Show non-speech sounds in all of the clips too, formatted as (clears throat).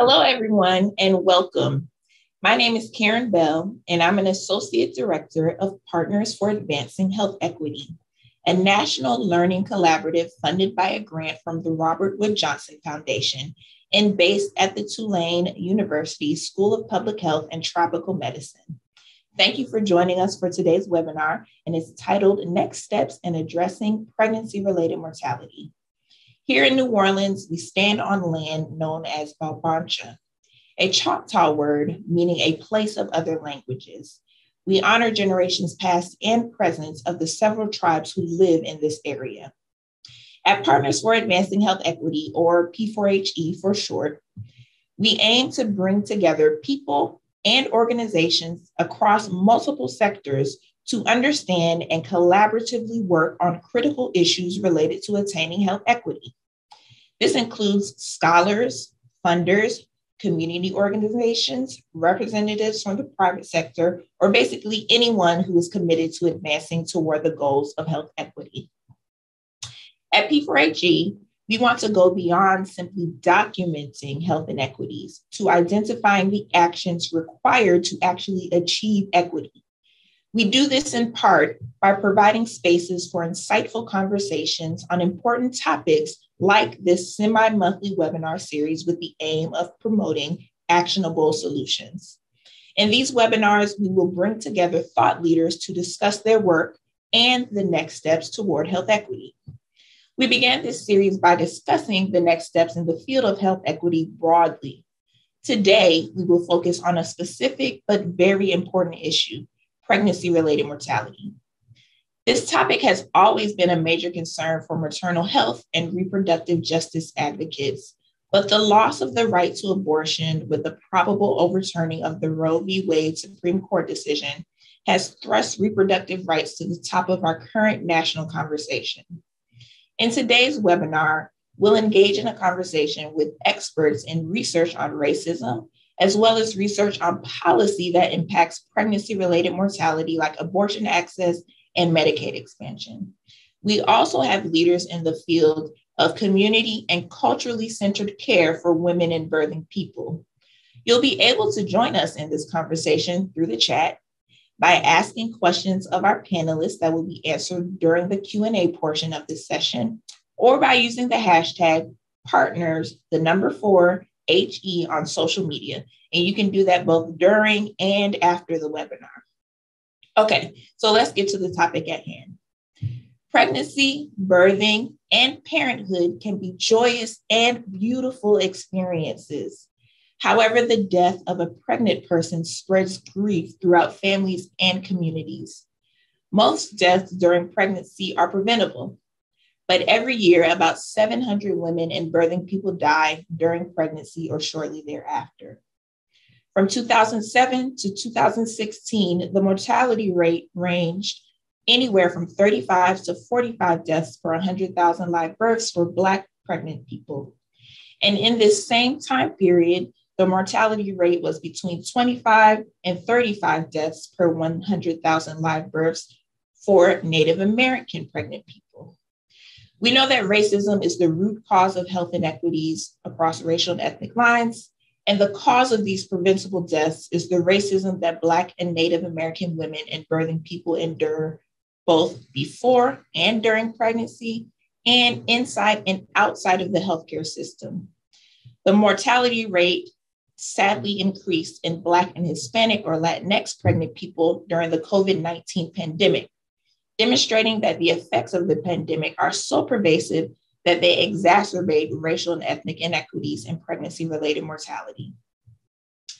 Hello, everyone, and welcome. My name is Caryn Bell, and I'm an Associate Director of Partners for Advancing Health Equity, a national learning collaborative funded by a grant from the Robert Wood Johnson Foundation and based at the Tulane University School of Public Health and Tropical Medicine. Thank you for joining us for today's webinar, and it's titled Next Steps in Addressing Pregnancy Related Mortality. Here in New Orleans, we stand on land known as Balbancha, a Choctaw word meaning a place of other languages. We honor generations past and present of the several tribes who live in this area. At Partners for Advancing Health Equity, or P4HE for short, we aim to bring together people and organizations across multiple sectors to understand and collaboratively work on critical issues related to attaining health equity. This includes scholars, funders, community organizations, representatives from the private sector, or basically anyone who is committed to advancing toward the goals of health equity. At P4HE, we want to go beyond simply documenting health inequities to identifying the actions required to actually achieve equity. We do this in part by providing spaces for insightful conversations on important topics like this semi monthly webinar series with the aim of promoting actionable solutions. In these webinars, we will bring together thought leaders to discuss their work and the next steps toward health equity. We began this series by discussing the next steps in the field of health equity broadly. Today, we will focus on a specific but very important issue pregnancy related mortality. This topic has always been a major concern for maternal health and reproductive justice advocates, but the loss of the right to abortion with the probable overturning of the Roe v. Wade Supreme Court decision has thrust reproductive rights to the top of our current national conversation. In today's webinar, we'll engage in a conversation with experts in research on racism as well as research on policy that impacts pregnancy related mortality, like abortion access and Medicaid expansion. We also have leaders in the field of community and culturally centered care for women and birthing people. You'll be able to join us in this conversation through the chat by asking questions of our panelists that will be answered during the Q&A portion of this session, or by using the hashtag partners, the number four, HE on social media. And you can do that both during and after the webinar. Okay, so let's get to the topic at hand. Pregnancy, birthing, and parenthood can be joyous and beautiful experiences. However, the death of a pregnant person spreads grief throughout families and communities. Most deaths during pregnancy are preventable, but every year, about 700 women and birthing people die during pregnancy or shortly thereafter. From 2007 to 2016, the mortality rate ranged anywhere from 35 to 45 deaths per 100,000 live births for Black pregnant people. And in this same time period, the mortality rate was between 25 and 35 deaths per 100,000 live births for Native American pregnant people. We know that racism is the root cause of health inequities across racial and ethnic lines. And the cause of these preventable deaths is the racism that Black and Native American women and birthing people endure both before and during pregnancy and inside and outside of the healthcare system. The mortality rate sadly increased in Black and Hispanic or Latinx pregnant people during the COVID 19 pandemic demonstrating that the effects of the pandemic are so pervasive that they exacerbate racial and ethnic inequities in pregnancy related mortality.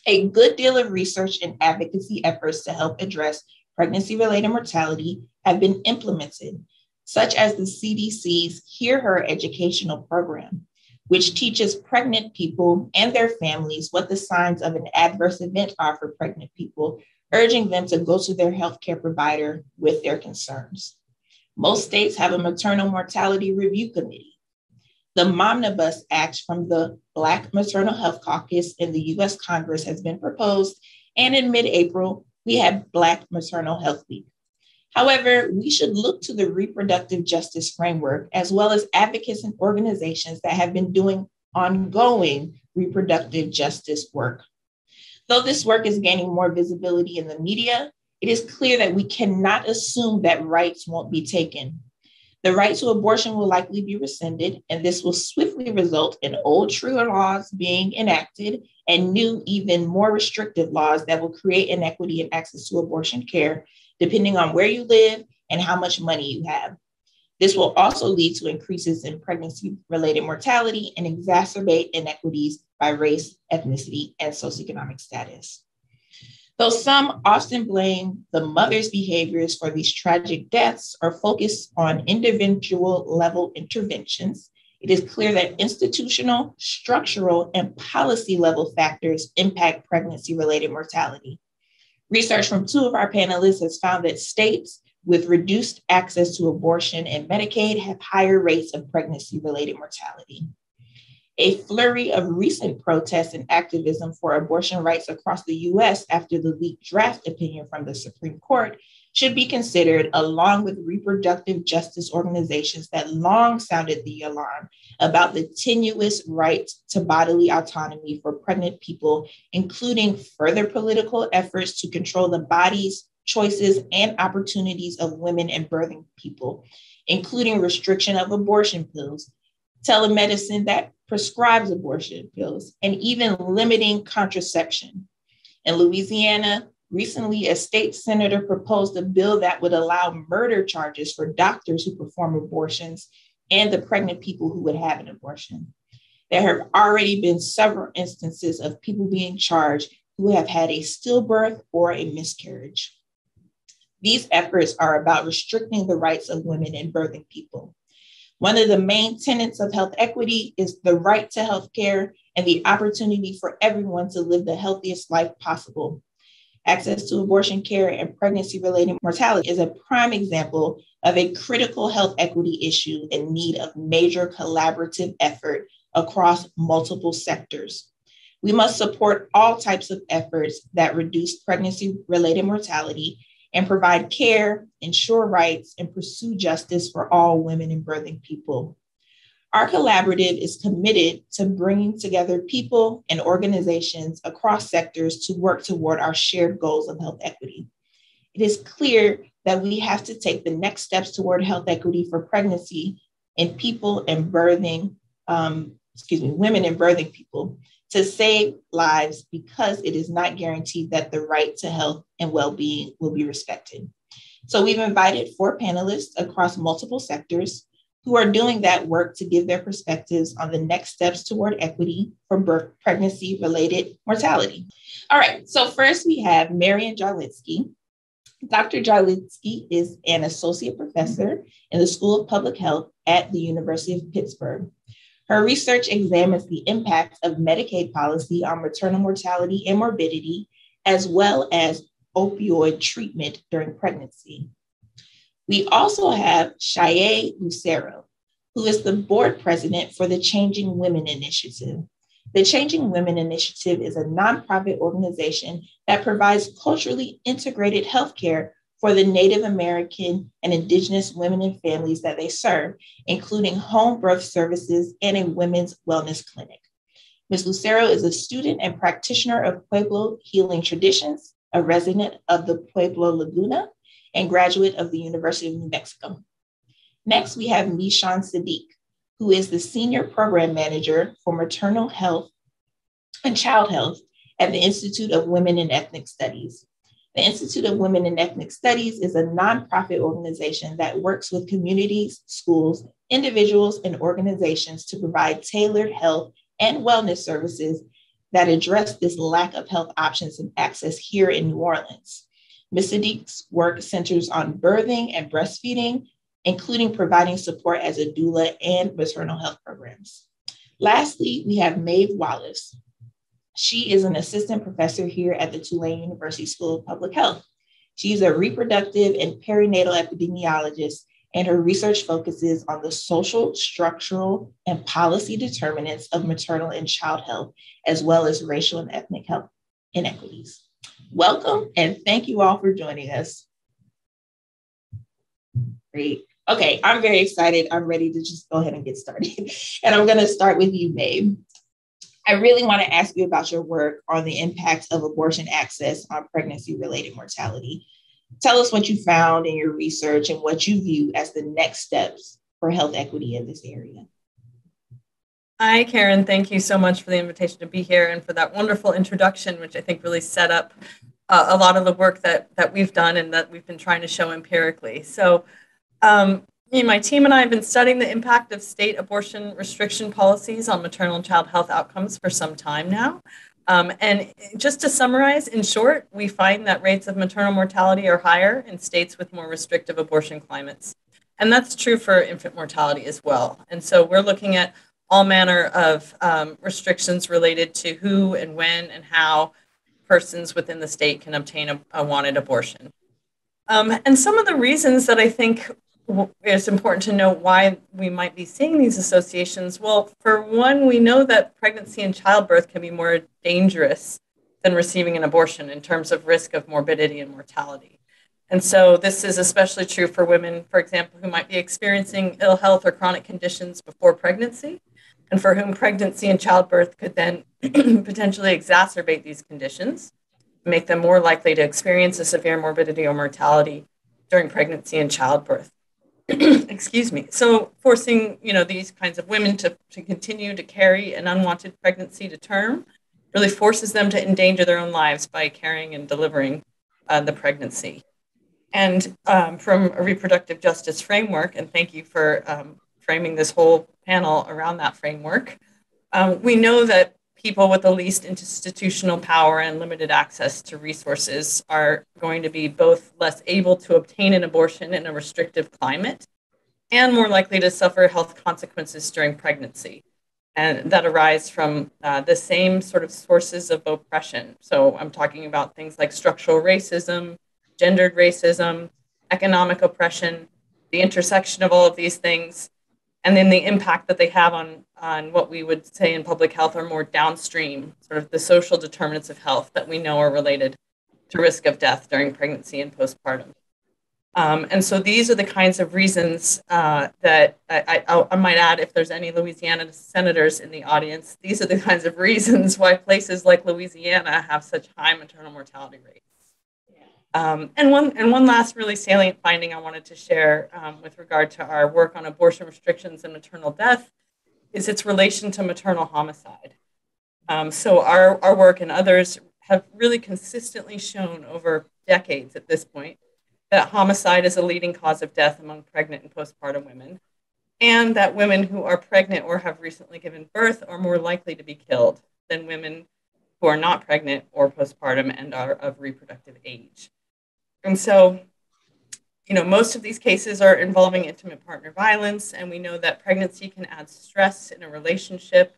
A good deal of research and advocacy efforts to help address pregnancy related mortality have been implemented, such as the CDC's Hear Her educational program, which teaches pregnant people and their families what the signs of an adverse event are for pregnant people urging them to go to their healthcare provider with their concerns. Most states have a maternal mortality review committee. The Momnibus Act from the Black Maternal Health Caucus in the US Congress has been proposed, and in mid April, we had Black Maternal Health Week. However, we should look to the reproductive justice framework as well as advocates and organizations that have been doing ongoing reproductive justice work. Though this work is gaining more visibility in the media, it is clear that we cannot assume that rights won't be taken. The right to abortion will likely be rescinded, and this will swiftly result in old truer laws being enacted and new, even more restrictive laws that will create inequity in access to abortion care, depending on where you live and how much money you have. This will also lead to increases in pregnancy related mortality and exacerbate inequities by race, ethnicity, and socioeconomic status. Though some often blame the mother's behaviors for these tragic deaths or focus on individual level interventions, it is clear that institutional, structural, and policy level factors impact pregnancy related mortality. Research from two of our panelists has found that states with reduced access to abortion and Medicaid have higher rates of pregnancy related mortality. A flurry of recent protests and activism for abortion rights across the US after the leaked draft opinion from the Supreme Court should be considered, along with reproductive justice organizations that long sounded the alarm about the tenuous right to bodily autonomy for pregnant people, including further political efforts to control the bodies, choices, and opportunities of women and birthing people, including restriction of abortion pills, telemedicine that prescribes abortion pills, and even limiting contraception. In Louisiana, recently a state senator proposed a bill that would allow murder charges for doctors who perform abortions and the pregnant people who would have an abortion. There have already been several instances of people being charged who have had a stillbirth or a miscarriage. These efforts are about restricting the rights of women and birthing people. One of the main tenets of health equity is the right to health care and the opportunity for everyone to live the healthiest life possible. Access to abortion care and pregnancy related mortality is a prime example of a critical health equity issue in need of major collaborative effort across multiple sectors. We must support all types of efforts that reduce pregnancy related mortality and provide care, ensure rights, and pursue justice for all women and birthing people. Our collaborative is committed to bringing together people and organizations across sectors to work toward our shared goals of health equity. It is clear that we have to take the next steps toward health equity for pregnancy and people and birthing, um, excuse me, women and birthing people to save lives because it is not guaranteed that the right to health and well being will be respected. So, we've invited four panelists across multiple sectors who are doing that work to give their perspectives on the next steps toward equity for birth, pregnancy related mortality. All right, so first we have Marian Jarlenski. Dr. Jarlenski is an associate professor in the School of Public Health at the University of Pittsburgh. Her research examines the impact of Medicaid policy on maternal mortality and morbidity, as well as opioid treatment during pregnancy. We also have Shayai Lucero, who is the board president for the Changing Woman Initiative. The Changing Woman Initiative is a nonprofit organization that provides culturally integrated healthcare for the Native American and Indigenous women and families that they serve, including home birth services and a women's wellness clinic. Ms. Lucero is a student and practitioner of Pueblo Healing Traditions, a resident of the Pueblo Laguna, and graduate of the University of New Mexico. Next, we have Meshawn Siddiq, who is the Senior Program Manager for Maternal Health and Child Health at the Institute of Women and Ethnic Studies. The Institute of Women and Ethnic Studies is a nonprofit organization that works with communities, schools, individuals, and organizations to provide tailored health and wellness services that address this lack of health options and access here in New Orleans. Ms. Siddiq's work centers on birthing and breastfeeding, including providing support as a doula and maternal health programs. Lastly, we have Maeve Wallace, she is an assistant professor here at the Tulane University School of Public Health. She's a reproductive and perinatal epidemiologist, and her research focuses on the social, structural, and policy determinants of maternal and child health, as well as racial and ethnic health inequities. Welcome, and thank you all for joining us. Great. Okay, I'm very excited. I'm ready to just go ahead and get started. (laughs) and I'm going to start with you, Maeve. I really want to ask you about your work on the impact of abortion access on pregnancy related mortality. Tell us what you found in your research and what you view as the next steps for health equity in this area. Hi, Caryn. Thank you so much for the invitation to be here and for that wonderful introduction, which I think really set up uh, a lot of the work that, that we've done and that we've been trying to show empirically. So, um, my team and I have been studying the impact of state abortion restriction policies on maternal and child health outcomes for some time now. Um, and just to summarize, in short, we find that rates of maternal mortality are higher in states with more restrictive abortion climates. And that's true for infant mortality as well. And so we're looking at all manner of um, restrictions related to who and when and how persons within the state can obtain a, a wanted abortion. Um, and some of the reasons that I think it's important to know why we might be seeing these associations. Well, for one, we know that pregnancy and childbirth can be more dangerous than receiving an abortion in terms of risk of morbidity and mortality. And so, this is especially true for women, for example, who might be experiencing ill health or chronic conditions before pregnancy, and for whom pregnancy and childbirth could then (clears throat) potentially exacerbate these conditions, make them more likely to experience a severe morbidity or mortality during pregnancy and childbirth. (clears throat) excuse me. So forcing you know these kinds of women to, to continue to carry an unwanted pregnancy to term really forces them to endanger their own lives by carrying and delivering uh, the pregnancy. And um, from a reproductive justice framework and thank you for um, framing this whole panel around that framework um, we know that people with the least institutional power and limited access to resources are going to be both less able to obtain an abortion in a restrictive climate and more likely to suffer health consequences during pregnancy and that arise from uh, the same sort of sources of oppression. So i'm talking about things like structural racism gendered racism economic oppression the intersection of all of these things and then the impact that they have on on what we would say in public health are more downstream sort of the social determinants of health that we know are related to risk of death during pregnancy and postpartum. Um, and so these are the kinds of reasons uh, that I, I, I, might add if there's any louisiana senators in the audience these are the (laughs) kinds of reasons why places like louisiana have such high maternal mortality rates. Um, and one and one last really salient finding I wanted to share um, with regard to our work on abortion restrictions and maternal death is its relation to maternal homicide. Um, so our, our work and others have really consistently shown over decades at this point that homicide is a leading cause of death among pregnant and postpartum women, and that women who are pregnant or have recently given birth are more likely to be killed than women who are not pregnant or postpartum and are of reproductive age. And so, you know, most of these cases are involving intimate partner violence, and we know that pregnancy can add stress in a relationship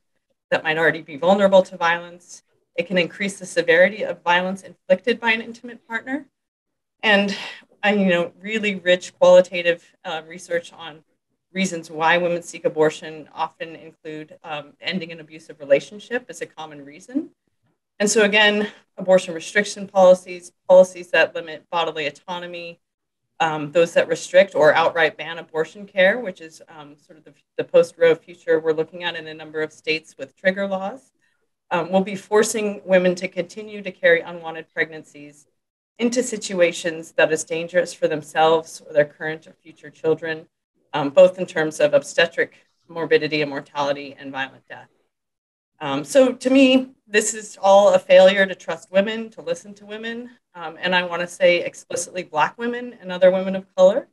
that might already be vulnerable to violence. It can increase the severity of violence inflicted by an intimate partner. And, uh, you know, really rich qualitative uh, research on reasons why women seek abortion often include um, ending an abusive relationship as a common reason. And so, again, abortion restriction policies, policies that limit bodily autonomy, um, those that restrict or outright ban abortion care, which is um, sort of the, the post Roe future we're looking at in a number of states with trigger laws, um, will be forcing women to continue to carry unwanted pregnancies into situations that is dangerous for themselves or their current or future children, um, both in terms of obstetric morbidity and mortality and violent death. Um, so to me, this is all a failure to trust women, to listen to women, um, and I want to say explicitly Black women and other women of color,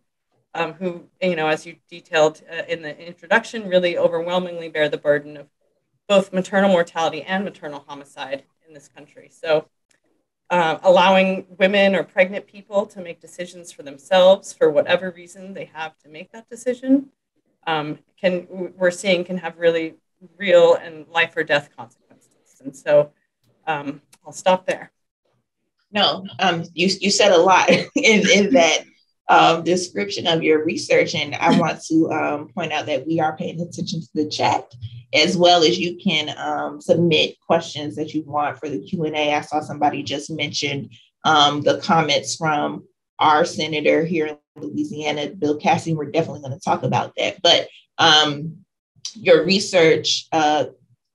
um, who, you know, as you detailed uh, in the introduction, really overwhelmingly bear the burden of both maternal mortality and maternal homicide in this country. So, uh, allowing women or pregnant people to make decisions for themselves for whatever reason they have to make that decision um, can we're seeing can have really real and life or death consequences. And so um, I'll stop there. No, um, you, you said a lot (laughs) in, in that um, description of your research. And I want to um, point out that we are paying attention to the chat as well as you can um, submit questions that you want for the Q&A. I saw somebody just mentioned um, the comments from our senator here in Louisiana, Bill Cassidy. We're definitely going to talk about that. But um, your research uh,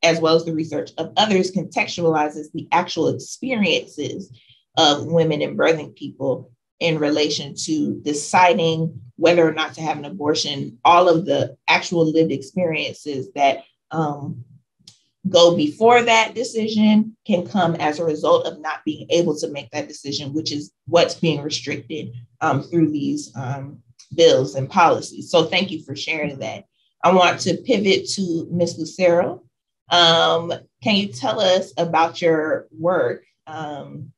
as well as the research of others, contextualizes the actual experiences of women and birthing people in relation to deciding whether or not to have an abortion, all of the actual lived experiences that um, go before that decision can come as a result of not being able to make that decision, which is what's being restricted um, through these um, bills and policies. So thank you for sharing that. I want to pivot to Ms. Lucero. Um, can you tell us about your work? Um,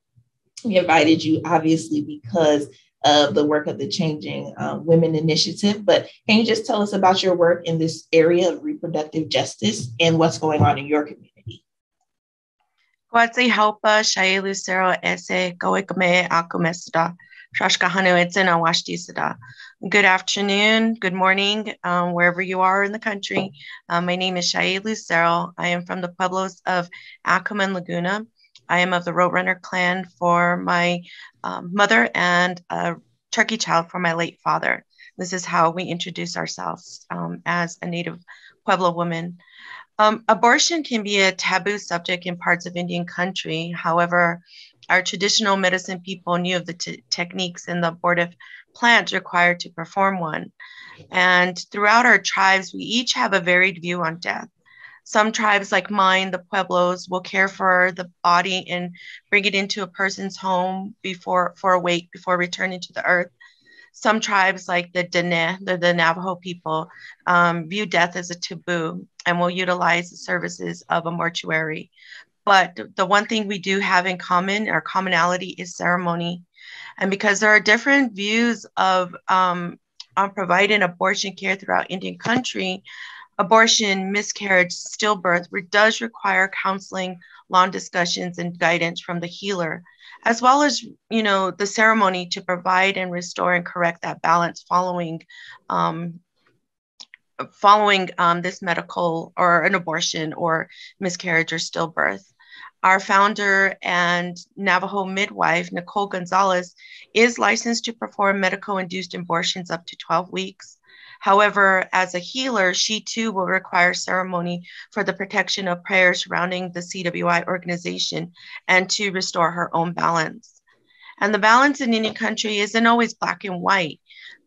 we invited you obviously because of the work of the Changing um, Woman Initiative, but can you just tell us about your work in this area of reproductive justice and what's going on in your community? Gwatsi Helpa, Shai Lucero, Ese, Goikame, Akumesda, Shashkahanu, Washtisada. Good afternoon, good morning, um, wherever you are in the country. Um, my name is Shayai Lucero. I am from the Pueblos of Acoma and Laguna. I am of the Roadrunner clan for my um, mother and a turkey child for my late father. This is how we introduce ourselves um, as a Native Pueblo woman. Um, abortion can be a taboo subject in parts of Indian country. However, our traditional medicine people knew of the t- techniques and the abortive plants required to perform one. And throughout our tribes, we each have a varied view on death. Some tribes, like mine, the Pueblos, will care for the body and bring it into a person's home before for a week before returning to the earth. Some tribes, like the Dene, the, the Navajo people, um, view death as a taboo and will utilize the services of a mortuary. But the one thing we do have in common, our commonality, is ceremony. And because there are different views of um, on providing abortion care throughout Indian country, abortion, miscarriage, stillbirth does require counseling, long discussions, and guidance from the healer, as well as you know the ceremony to provide and restore and correct that balance following. Um, following um, this medical or an abortion or miscarriage or stillbirth. Our founder and Navajo midwife, Nicolle Gonzales, is licensed to perform medical induced abortions up to 12 weeks. However, as a healer, she too will require ceremony for the protection of prayers surrounding the CWI organization and to restore her own balance. And the balance in any country isn't always black and white.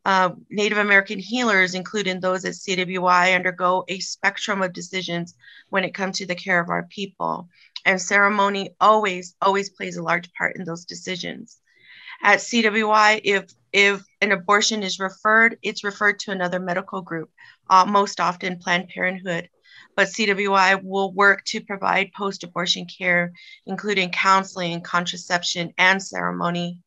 Uh, Native American healers, including those at CWI, undergo a spectrum of decisions when it comes to the care of our people. And ceremony always, always plays a large part in those decisions. At CWI, if if an abortion is referred, it's referred to another medical group, uh, most often Planned Parenthood. But CWI will work to provide post abortion care, including counseling, contraception, and ceremony.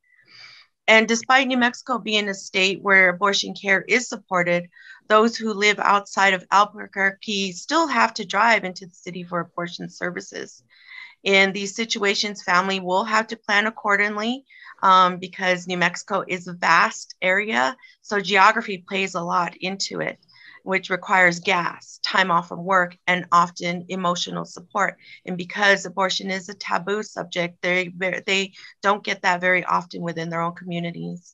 And despite New Mexico being a state where abortion care is supported, those who live outside of Albuquerque still have to drive into the city for abortion services. In these situations, family will have to plan accordingly um, because New Mexico is a vast area. So geography plays a lot into it, which requires gas, time off of work, and often emotional support. And because abortion is a taboo subject, they, they don't get that very often within their own communities.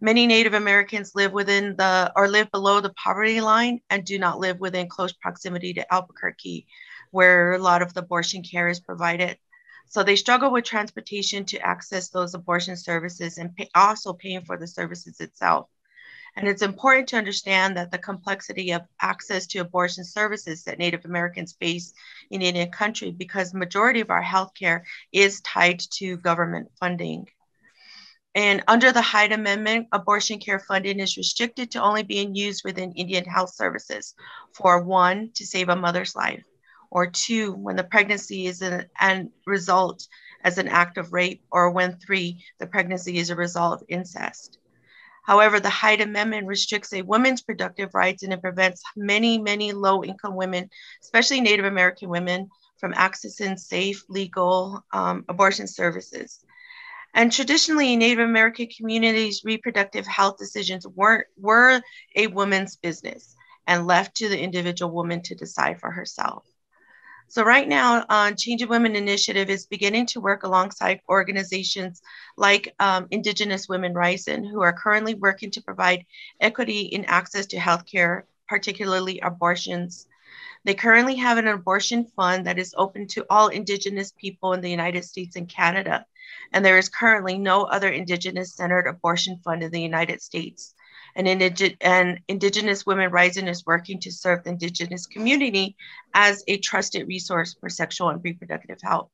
Many Native Americans live within the or live below the poverty line and do not live within close proximity to Albuquerque, where a lot of the abortion care is provided. So they struggle with transportation to access those abortion services and pay, also paying for the services itself. And it's important to understand that the complexity of access to abortion services that Native Americans face in Indian country because majority of our healthcare is tied to government funding. And under the Hyde Amendment, abortion care funding is restricted to only being used within Indian health services for one, to save a mother's life, or two, when the pregnancy is an, result as an act of rape, or when three, the pregnancy is a result of incest. However, the Hyde Amendment restricts a woman's productive rights and it prevents many, many low income women, especially Native American women, from accessing safe, legal um, abortion services. And traditionally, Native American communities' reproductive health decisions weren't, were a woman's business and left to the individual woman to decide for herself. So right now, uh, of Woman Initiative is beginning to work alongside organizations like um, Indigenous Women Rising, who are currently working to provide equity in access to healthcare, particularly abortions. They currently have an abortion fund that is open to all Indigenous people in the United States and Canada. And there is currently no other Indigenous centered abortion fund in the United States. And, and Indigenous Women Rising is working to serve the Indigenous community as a trusted resource for sexual and reproductive health.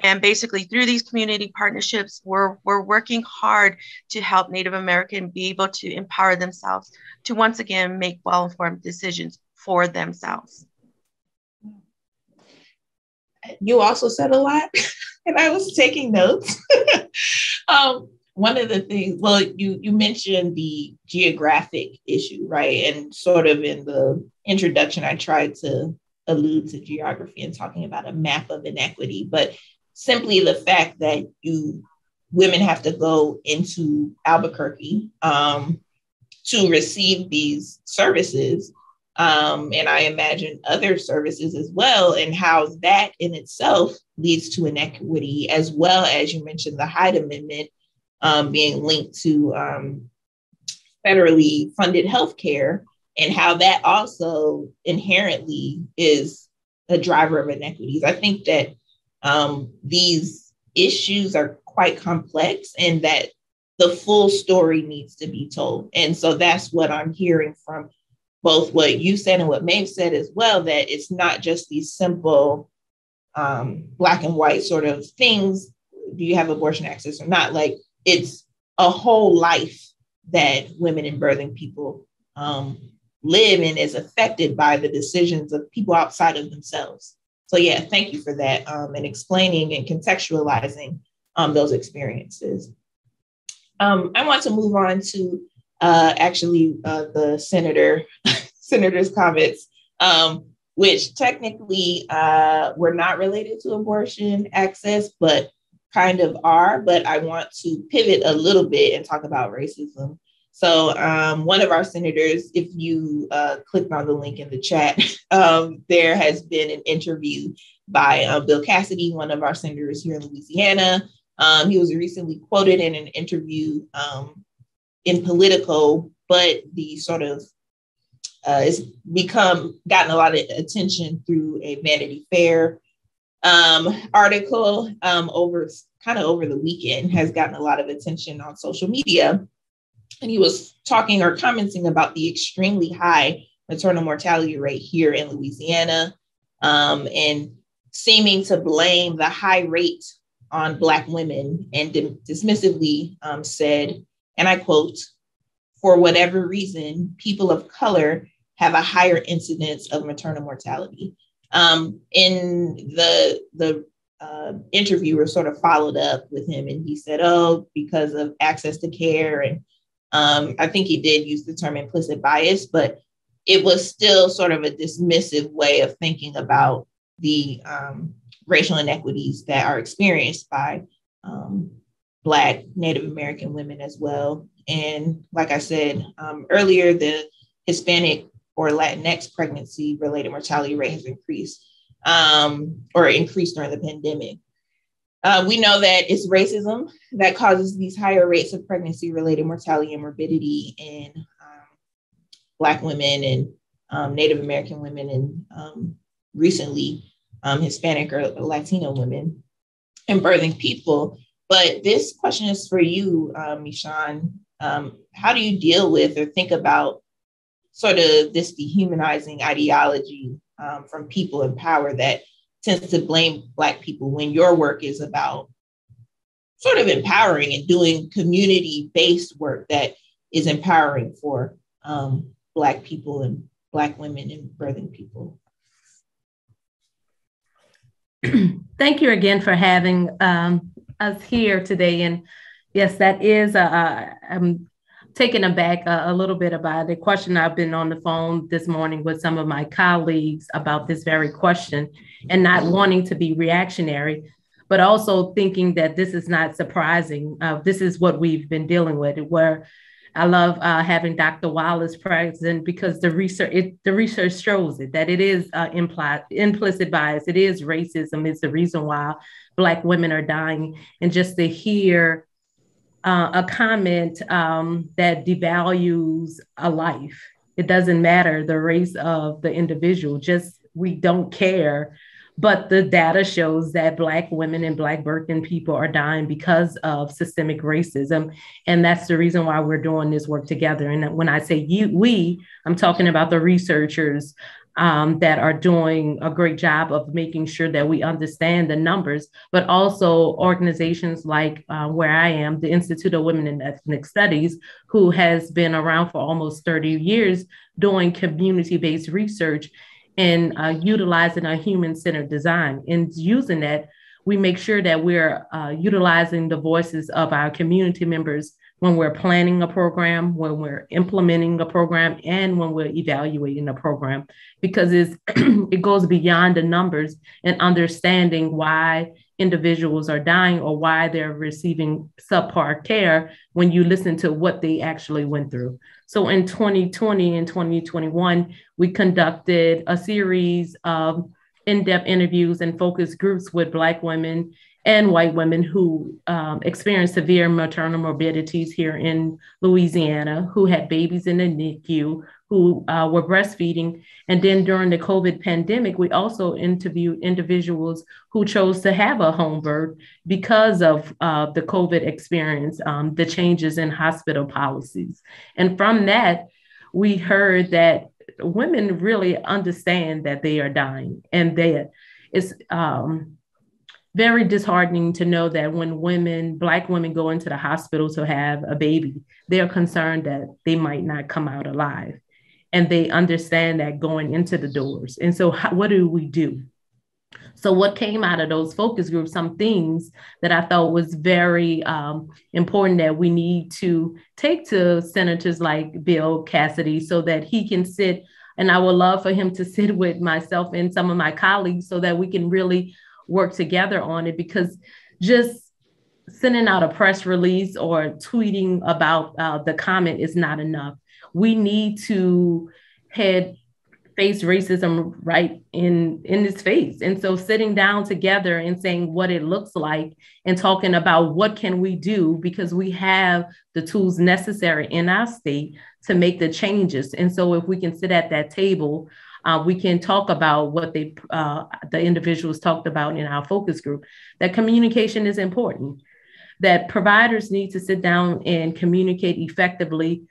And basically, through these community partnerships, we're, we're working hard to help Native American be able to empower themselves to once again make well informed decisions for themselves. You also said a lot, (laughs) and I was taking notes. (laughs) um, one of the things, well, you you mentioned the geographic issue, right? And sort of in the introduction, I tried to allude to geography and talking about a map of inequity, but simply the fact that you women have to go into Albuquerque um, to receive these services, um, and I imagine other services as well, and how that in itself leads to inequity, as well as you mentioned the Hyde Amendment um, being linked to um, federally funded healthcare, and how that also inherently is a driver of inequities. I think that um, these issues are quite complex and that the full story needs to be told. And so that's what I'm hearing from both what you said and what Maeve said as well, that it's not just these simple um, black and white sort of things. Do you have abortion access or not? Like it's a whole life that women and birthing people um, live and is affected by the decisions of people outside of themselves. So yeah, thank you for that um, and explaining and contextualizing um, those experiences. Um, I want to move on to uh, actually uh, the senator (laughs) senator's comments, um, which technically uh, were not related to abortion access, but kind of are. But I want to pivot a little bit and talk about racism so um, one of our senators, if you uh, clicked on the link in the chat, (laughs) um, there has been an interview by uh, Bill Cassidy, one of our senators here in Louisiana. Um, he was recently quoted in an interview um, in Politico, but the sort of uh, it's become gotten a lot of attention through a Vanity Fair um, article um, over kind of over the weekend has gotten a lot of attention on social media and he was talking or commenting about the extremely high maternal mortality rate here in Louisiana um, and seeming to blame the high rate on Black women and dismissively um, said, and I quote, for whatever reason, people of color have a higher incidence of maternal mortality. Um, in the, the uh, interviewer sort of followed up with him and he said, oh, because of access to care and um, I think he did use the term implicit bias, but it was still sort of a dismissive way of thinking about the um, racial inequities that are experienced by um, Black Native American women as well. And like I said um, earlier, the Hispanic or Latinx pregnancy related mortality rate has increased um, or increased during the pandemic. Uh, we know that it's racism that causes these higher rates of pregnancy related mortality and morbidity in um, Black women and um, Native American women and um, recently um, Hispanic or Latino women and birthing people. But this question is for you, Meshawn. Um, how do you deal with or think about sort of this dehumanizing ideology um, from people in power that tends to blame Black people when your work is about sort of empowering and doing community based work that is empowering for um, Black people and Black women and birthing people. (clears throat) Thank you again for having um, us here today. And yes, that is, a, I'm taken aback a, a little bit about the question. I've been on the phone this morning with some of my colleagues about this very question and not wanting to be reactionary, but also thinking that this is not surprising. Uh, this is what we've been dealing with, where I love uh, having Dr. Wallace present because the research it, the research shows it that it is uh, implied implicit bias. It is racism. It's the reason why Black women are dying, and just to hear uh, a comment um, that devalues a life It doesn't matter the race of the individual, just we don't care. But the data shows that Black women and Black birthing people are dying because of systemic racism. And that's the reason why we're doing this work together. And when I say you, we, I'm talking about the researchers, um, that are doing a great job of making sure that we understand the numbers, but also organizations like uh, where I am, the Institute of Women in Ethnic Studies, who has been around for almost 30 years doing community based research and uh, utilizing a human centered design. And using that, we make sure that we're uh, utilizing the voices of our community members when we're planning a program, when we're implementing a program, and when we're evaluating a program, because (clears throat) it goes beyond the numbers and understanding why individuals are dying or why they're receiving subpar care when you listen to what they actually went through. So in 2020 and 2021, we conducted a series of in depth interviews and focus groups with Black women and white women who um, experienced severe maternal morbidities here in Louisiana, who had babies in the NICU, who uh, were breastfeeding. And then during the COVID pandemic, we also interviewed individuals who chose to have a home birth because of uh, the COVID experience, um, the changes in hospital policies. And from that, we heard that women really understand that they are dying and that it's um, very disheartening to know that when women, Black women, go into the hospital to have a baby, they're concerned that they might not come out alive. And they understand that going into the doors. And so, how, what do we do? So, what came out of those focus groups, some things that I thought was very um, important that we need to take to senators like Bill Cassidy so that he can sit. And I would love for him to (laughs) sit with myself and some of my colleagues so that we can really work together on it because just sending out a press release or tweeting about uh, the comment is not enough. We need to head face racism right in in its face and so sitting down together and saying what it looks like and talking about what can we do because we have the tools necessary in our state to make the changes and so if we can sit at that table uh, we can talk about what they uh, the individuals talked about in our focus group that communication is important that providers need to sit down and communicate effectively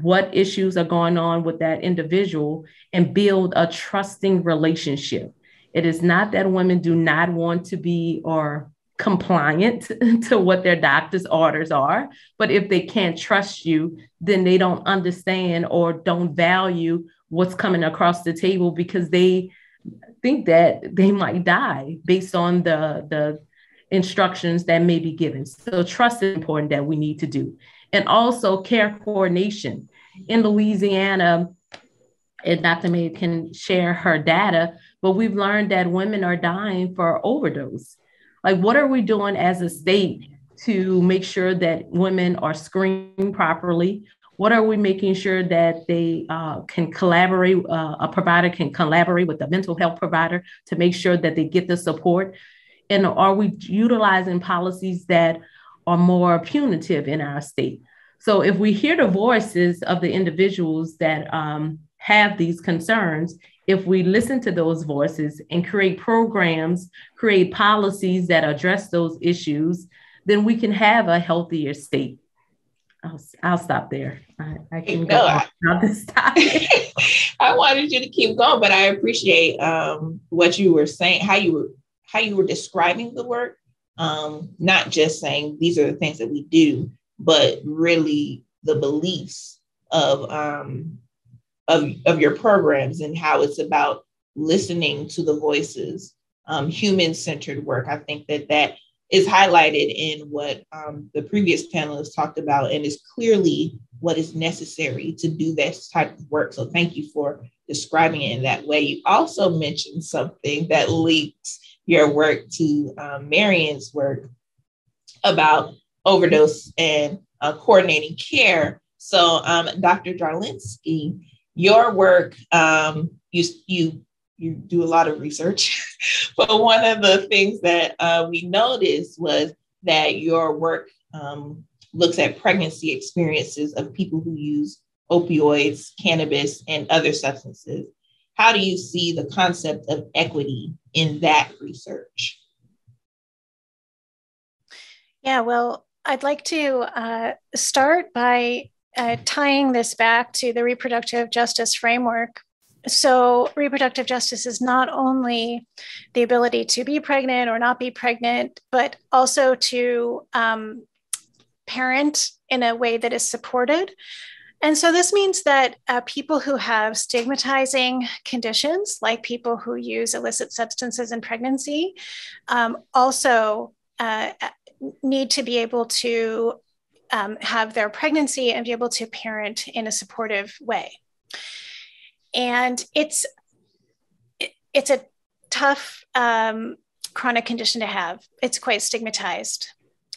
what issues are going on with that individual and build a trusting relationship. It is not that women do not want to be or compliant (laughs) to what their doctor's orders are but if they can't trust you then they don't understand or don't value what's coming across the table because they think that they might die based on the the instructions that may be given. So trust is important that we need to do. And also care coordination. In Louisiana, and Dr. May can share her data, but we've learned that women are dying for overdose. Like, what are we doing as a state to make sure that women are screened properly? What are we making sure that they uh, can collaborate, uh, a provider can collaborate with a mental health provider to make sure that they get the support? And are we utilizing policies that are more punitive in our state? So if we hear the voices of the individuals that um, have these concerns, if we listen to those voices and create programs, create policies that address those issues, then we can have a healthier state. I'll, I'll stop there. I, I can no, go on this topic. (laughs) I wanted you to keep going, but I appreciate um, what you were saying, how you were how you were describing the work. Um, not just saying these are the things that we do, but really the beliefs of um, of of your programs and how it's about listening to the voices, um, human centered work. I think that that is highlighted in what um, the previous panelists talked about and is clearly what is necessary to do this type of work. So thank you for describing it in that way. You also mentioned something that links your work to um, Marian's work about overdose and uh, coordinating care. So um, Dr. Jarlenski, your work, um, you, you you do a lot of research. (laughs) but one of the things that uh, we noticed was that your work um, looks at pregnancy experiences of people who use opioids, cannabis, and other substances. How do you see the concept of equity in that research? Yeah, well, I'd like to uh, start by uh, tying this back to the reproductive justice framework. So, reproductive justice is not only the ability to be pregnant or not be pregnant, but also to um, parent in a way that is supported. And so, this means that uh, people who have stigmatizing conditions, like people who use illicit substances in pregnancy, um, also uh, need to be able to um, have their pregnancy and be able to parent in a supportive way. And it's it, it's a tough um, chronic condition to have. It's quite stigmatized.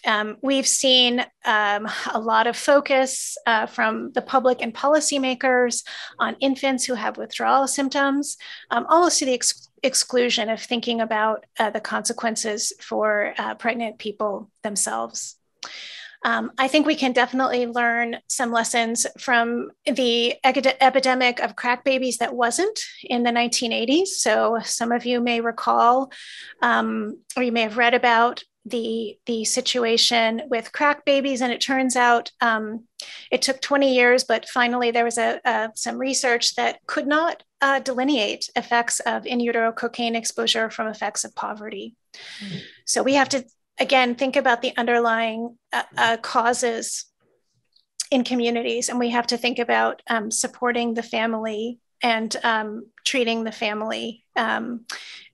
Um, we've seen um, a lot of focus uh, from the public and policymakers on infants who have withdrawal symptoms, um, almost to the ex- exclusion of thinking about uh, the consequences for uh, pregnant people themselves. Um, I think we can definitely learn some lessons from the epidemic of crack babies that wasn't in the 1980s. So, some of you may recall, um, or you may have read about the the situation with crack babies and it turns out um, it took 20 years but finally there was a, a some research that could not uh, delineate effects of in utero cocaine exposure from effects of poverty mm-hmm. so we have to again think about the underlying uh, uh, causes in communities and we have to think about um, supporting the family and um, treating the family um,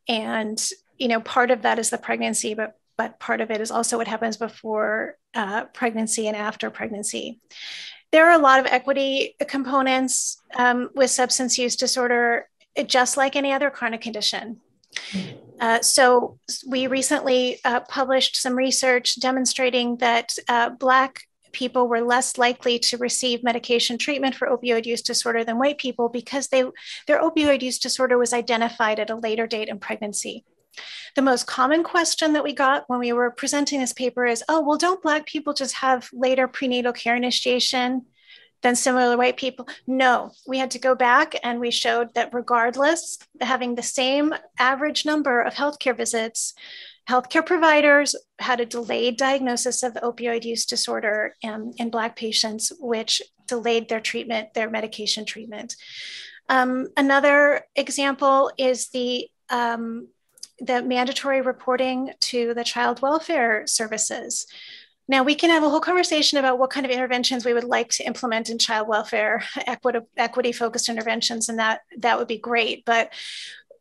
and you know part of that is the pregnancy but but part of it is also what happens before uh, pregnancy and after pregnancy. There are a lot of equity components um, with substance use disorder, just like any other chronic condition. Uh, so, we recently uh, published some research demonstrating that uh, Black people were less likely to receive medication treatment for opioid use disorder than white people because they, their opioid use disorder was identified at a later date in pregnancy. The most common question that we got when we were presenting this paper is, oh, well, don't Black people just have later prenatal care initiation than similar white people? No, we had to go back and we showed that regardless, having the same average number of healthcare visits, healthcare providers had a delayed diagnosis of opioid use disorder in, in Black patients, which delayed their treatment, their medication treatment. Um, another example is the um, the mandatory reporting to the child welfare services. Now, we can have a whole conversation about what kind of interventions we would like to implement in child welfare, equity, focused interventions, and that, that would be great. But,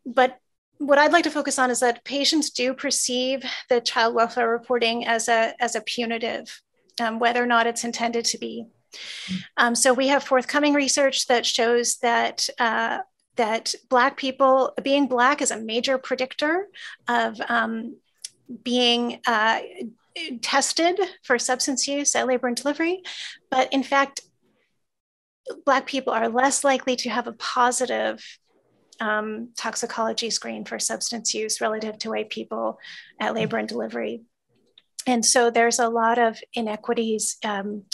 but what I'd like to focus on is that patients do perceive the child welfare reporting as a, as a punitive, um, whether or not it's intended to be. Um, so we have forthcoming research that shows that uh, that Black people, being Black is a major predictor of um, being uh, tested for substance use at labor and delivery. But in fact, Black people are less likely to have a positive um, toxicology screen for substance use relative to white people at labor and delivery. And so there's a lot of inequities um,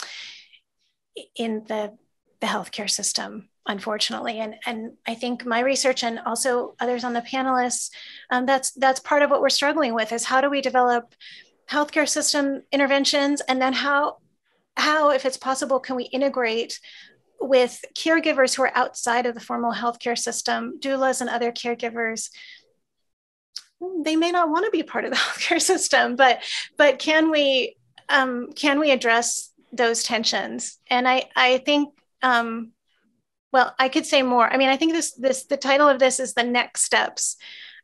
in the, the healthcare system unfortunately and and i think my research and also others on the panelists um, that's that's part of what we're struggling with is how do we develop healthcare system interventions and then how how if it's possible can we integrate with caregivers who are outside of the formal healthcare system doulas and other caregivers they may not want to be part of the (laughs) healthcare system but but can we um, can we address those tensions and i i think um, well, I could say more. I mean, I think this this the title of this is the next steps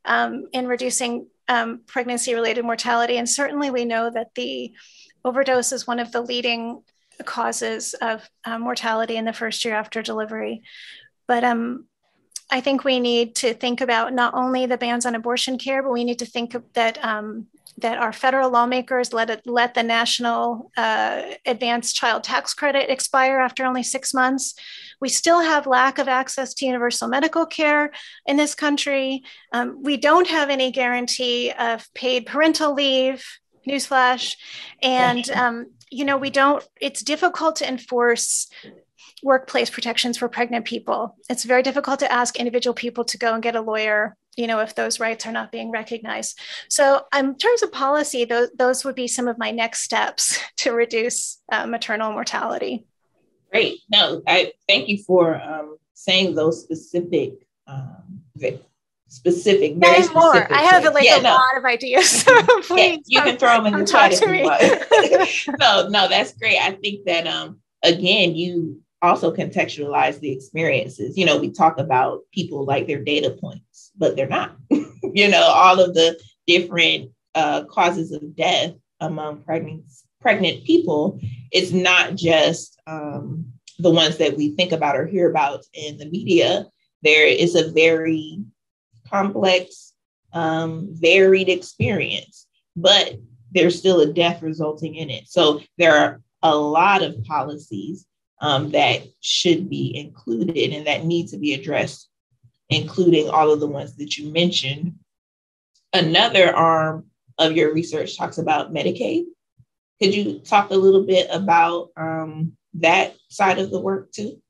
um, in reducing um, pregnancy related mortality, and certainly we know that the overdose is one of the leading causes of uh, mortality in the first year after delivery. But um, I think we need to think about not only the bans on abortion care, but we need to think that um, that our federal lawmakers let it, let the national uh, advanced child tax credit expire after only six months. We still have lack of access to universal medical care in this country. Um, we don't have any guarantee of paid parental leave. Newsflash, and um, you know we don't. It's difficult to enforce workplace protections for pregnant people. It's very difficult to ask individual people to go and get a lawyer, you know, if those rights are not being recognized. So, um, in terms of policy, those, those would be some of my next steps (laughs) to reduce uh, maternal mortality. Great. No, I thank you for um, saying those specific um, specific, very specific. More. I have like yeah, a no. lot of ideas. (laughs) So (laughs) please, yeah, you can throw them in the chat if you want. no, no, that's great. I think that um again, you also contextualize the experiences. You know, we talk about people like their data points, but they're not. (laughs) you know, all of the different uh, causes of death among pregnant pregnant people. It's not just um, the ones that we think about or hear about in the media. There is a very complex, um, varied experience, but there's still a death resulting in it. So there are a lot of policies um, that should be included and that need to be addressed, including all of the ones that you mentioned. Another arm of your research talks about Medicaid. Could you talk a little bit about um, that side of the work too?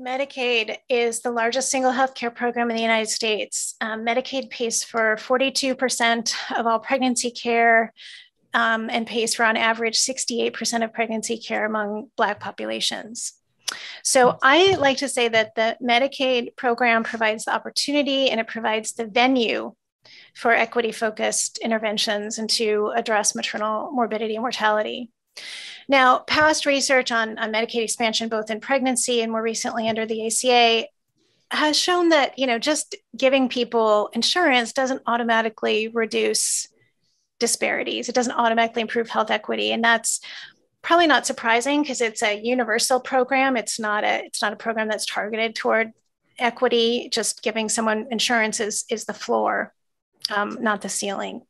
Medicaid is the largest single healthcare program in the United States. Um, Medicaid pays for 42% of all pregnancy care um, and pays for, on average, 68% of pregnancy care among Black populations. So I like to say that the Medicaid program provides the opportunity and it provides the venue for equity focused interventions and to address maternal morbidity and mortality. Now, past research on, on Medicaid expansion, both in pregnancy and more recently under the ACA, has shown that you know just giving people insurance doesn't automatically reduce disparities. It doesn't automatically improve health equity, and that's probably not surprising because it's a universal program. It's not a it's not a program that's targeted toward equity. Just giving someone insurance is is the floor, um, not the ceiling.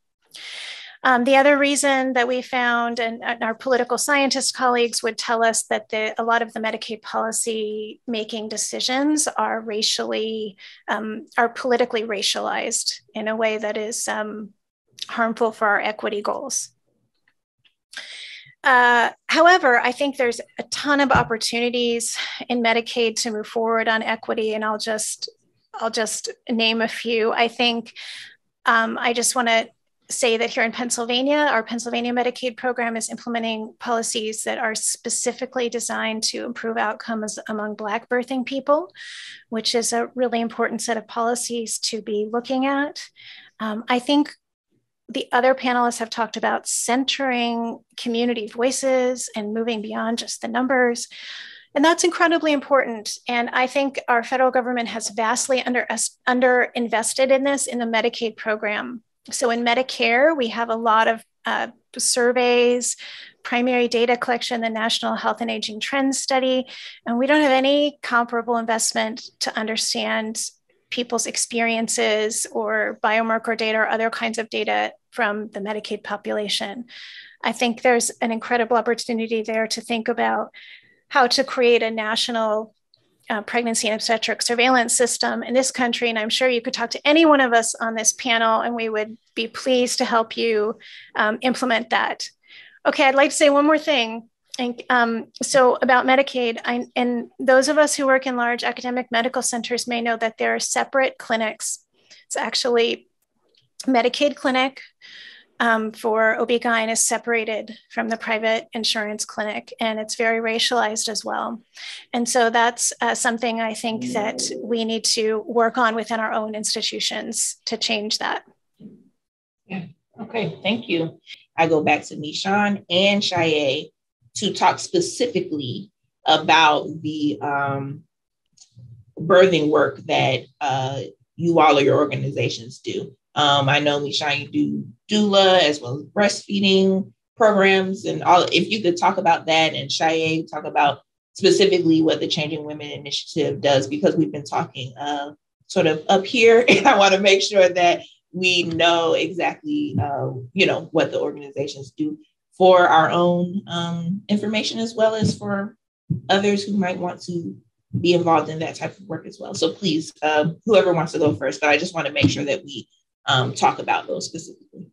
Um, the other reason that we found, and, and, our political scientist colleagues would tell us that the, a lot of the Medicaid policy making decisions are racially, um, are politically racialized in a way that is um, harmful for our equity goals. Uh, however, I think there's a ton of opportunities in Medicaid to move forward on equity, and I'll just I'll just name a few. I think um, I just want to say that here in Pennsylvania, our Pennsylvania Medicaid program is implementing policies that are specifically designed to improve outcomes among Black birthing people, which is a really important set of policies to be looking at. Um, I think the other panelists have talked about centering community voices and moving beyond just the numbers. And that's incredibly important. And I think our federal government has vastly under, under invested in this in the Medicaid program. So in Medicare, we have a lot of uh, surveys, primary data collection, the National Health and Aging Trends Study, and we don't have any comparable investment to understand people's experiences or biomarker data or other kinds of data from the Medicaid population. I think there's an incredible opportunity there to think about how to create a national uh, pregnancy and obstetric surveillance system in this country. And I'm sure you could talk to any one of us on this panel, and we would be pleased to help you um, implement that. Okay, I'd like to say one more thing. And, um, so about Medicaid, I, and those of us who work in large academic medical centers may know that there are separate clinics. It's actually Medicaid clinic, um, for OB-GYN is separated from the private insurance clinic and it's very racialized as well. And so that's uh, something I think that we need to work on within our own institutions to change that. Yeah, okay, thank you. I go back to Meshawn and Shaye to talk specifically about the um, birthing work that uh, you all or your organizations do. Um, I know Meshawn, you do doula as well as breastfeeding programs and all. If you could talk about that and Shaye talk about specifically what the Changing Woman Initiative does, because we've been talking uh, sort of up here, (laughs) and I want to make sure that we know exactly, uh, you know, what the organizations do for our own um, information as well as for others who might want to be involved in that type of work as well. So please, uh, whoever wants to go first, but I just want to make sure that we um, talk about those specifically.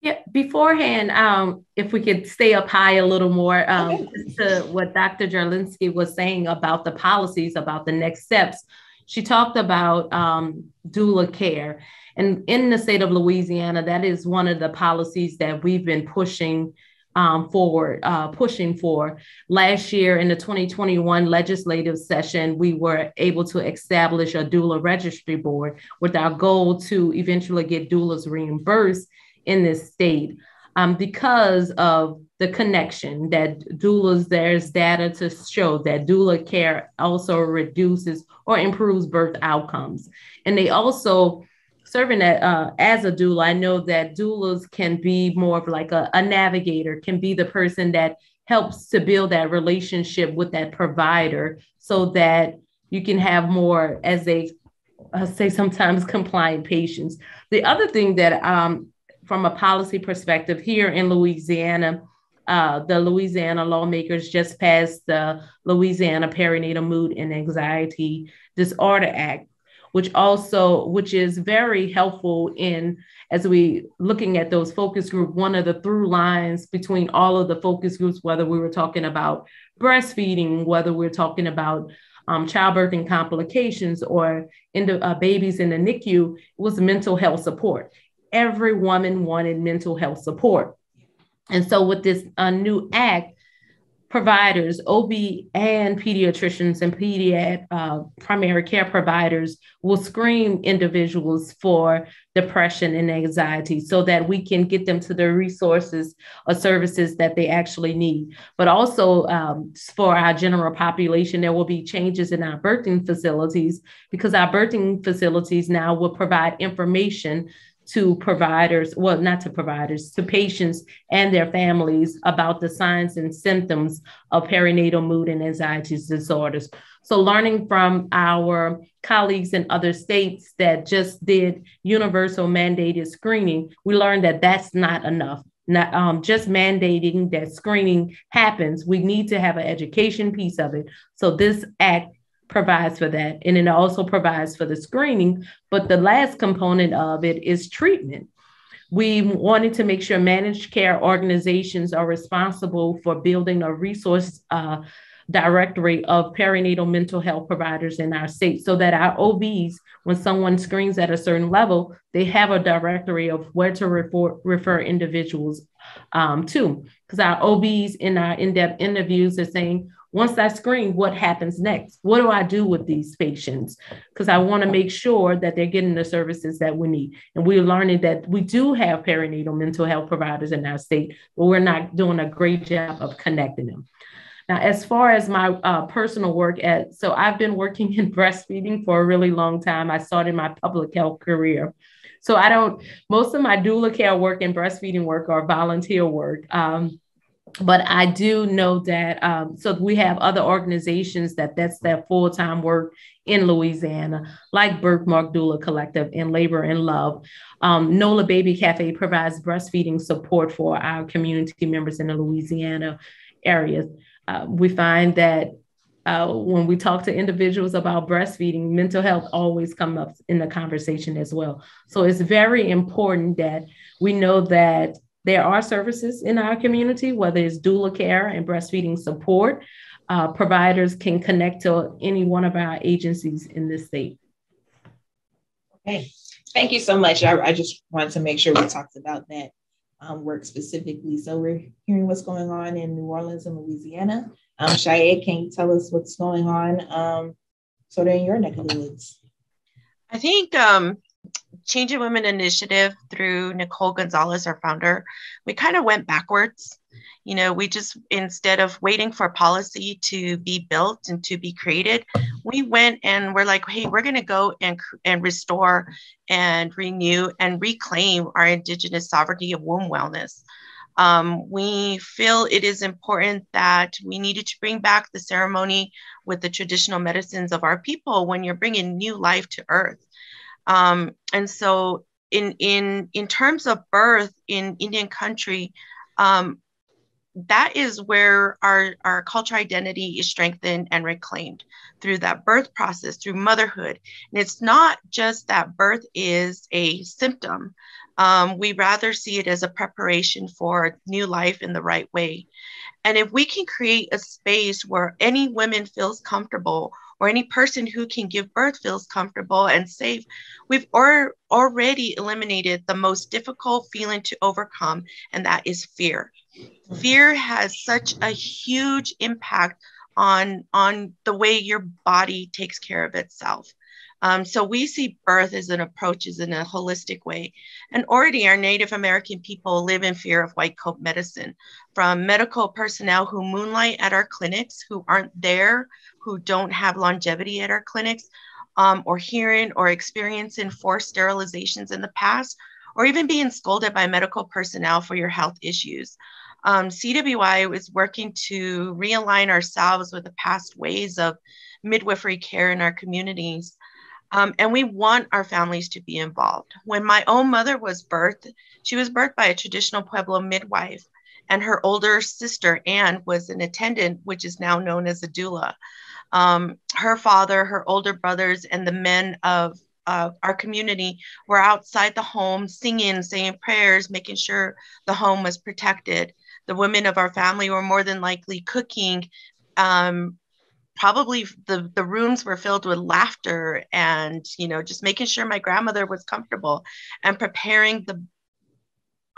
Yeah, beforehand, um, if we could stay up high a little more um, okay. to what Dr. Jarlenski was saying about the policies, about the next steps. She talked about um, doula care. And in the state of Louisiana, that is one of the policies that we've been pushing um, forward, uh, pushing for. Last year in the 2021 legislative session, we were able to establish a doula registry board with our goal to eventually get doulas reimbursed in this state um, because of the connection that doulas, there's data to show that doula care also reduces or improves birth outcomes. And they also, serving that uh, as a doula, I know that doulas can be more of like a, a navigator, can be the person that helps to build that relationship with that provider so that you can have more, as they uh, say sometimes, (laughs) compliant patients. The other thing that um, from a policy perspective here in Louisiana, uh, the Louisiana lawmakers just passed the Louisiana Perinatal Mood and Anxiety Disorder Act, which also which is very helpful in as we looking at those focus group. One of the through lines between all of the focus groups, whether we were talking about breastfeeding, whether we're talking about um, childbirthing complications or in the, uh, babies in the NICU, was mental health support every woman wanted mental health support. And so, with this uh, new act, providers, OB and pediatricians and pediatric uh, primary care providers will screen individuals for depression and anxiety so that we can get them to the resources or services that they actually need. But also um, for our general population, there will be changes in our birthing facilities because our birthing facilities now will provide information to providers, well, not to providers, to patients and their families about the signs and symptoms of perinatal mood and anxiety disorders. So, learning from our colleagues in other states that just did universal mandated screening, we learned that that's not enough. Not um, just mandating that screening happens. We need to have an education piece of it. So, this act provides for that. And it also provides for the screening. But the last component of it is treatment. We wanted to make sure managed care organizations are responsible for building a resource uh, directory of perinatal mental health providers in our state so that our OBs, when someone screens at a certain level, they have a directory of where to refer, refer individuals um, to. Because our OBs in our in depth interviews are saying, once I screen, what happens next? What do I do with these patients? Because I want to make sure that they're getting the services that we need. And we're learning that we do have perinatal mental health providers in our state, but we're not doing a great job of connecting them. Now, as far as my uh, personal work at, so I've been working (laughs) in breastfeeding for a really long time. I started my public health career. So I don't, most of my doula care work and breastfeeding work are volunteer work. Um, but I do know that um, so we have other organizations that that's their full time work in Louisiana, like Birthmark Doula Collective and Labor and Love. Um, NOLA Baby Cafe provides breastfeeding support for our community members in the Louisiana area. Uh, we find that uh, when we talk to individuals about breastfeeding, mental health always comes up in the conversation as well. So it's very important that we know that there are services in our community, whether it's doula care and breastfeeding support. Uh, providers can connect to any one of our agencies in this state. Okay, thank you so much. I, I just wanted to make sure we talked about that um, work specifically. So we're hearing what's going on in New Orleans and Louisiana. Um, Shaye, can you tell us what's going on um, sort of in your neck of the woods? I think um, Changing Woman Initiative through Nicolle Gonzales, our founder, we kind of went backwards. You know, we just, instead of waiting for policy to be built and to be created, we went and we're like, hey, we're going to go and, and restore and renew and reclaim our Indigenous sovereignty of womb wellness. Um, we feel it is important that we needed to bring back the ceremony with the traditional medicines of our people when you're bringing new life to earth. Um, and so in in in terms of birth in Indian country, um, that is where our, our cultural identity is strengthened and reclaimed through that birth process, through motherhood. And it's not just that birth is a symptom Um, we rather see it as a preparation for new life in the right way. And if we can create a space where any woman feels comfortable or any person who can give birth feels comfortable and safe, we've or, already eliminated the most difficult feeling to overcome, and that is fear. Fear has such a huge impact on, on the way your body takes care of itself. Um, so we see birth as an approach as in a holistic way. And already our Native American people live in fear of white coat medicine from medical personnel who moonlight at our clinics, who aren't there, who don't have longevity at our clinics, um, or hearing or experiencing forced sterilizations in the past, or even being scolded by medical personnel for your health issues. Um, CWI is working to realign ourselves with the past ways of midwifery care in our communities um, and we want our families to be involved. When my own mother was birthed, she was birthed by a traditional Pueblo midwife, and her older sister, Anne, was an attendant, which is now known as a doula. Um, her father, her older brothers, and the men of uh, our community were outside the home singing, saying prayers, making sure the home was protected. The women of our family were more than likely cooking, um, probably the, the rooms were filled with laughter and you know just making sure my grandmother was comfortable and preparing the